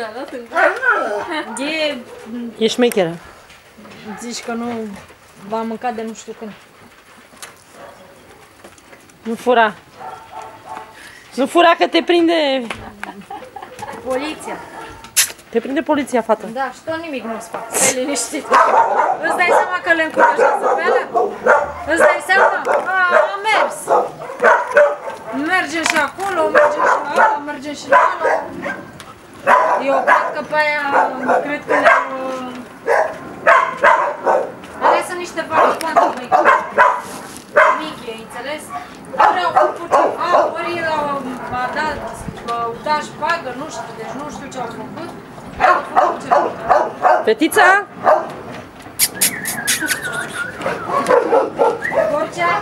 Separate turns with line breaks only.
dat în
E,
E șmecheră.
zici că nu va mânca de nu știu când.
Nu fura. Nu fura că te prinde...
Poliția.
Te prinde poliția, fată.
Da, și tot nimic nu-ți fac. Stai liniștit. Îți dai seama că le încurajează pe alea? Îți dai seama? A, a mers. Merge și acolo, merge și la ala, merge și la ala. Eu cred că pe aia, cred că le-au... Alea sunt niște vagabonde, măi. Michi, ai înțeles? Ori au făcut ceva, ori au a dat, au dat șpagă, nu știu, deci nu știu ce au făcut. Au făcut ceva.
Fetița?
Borcea,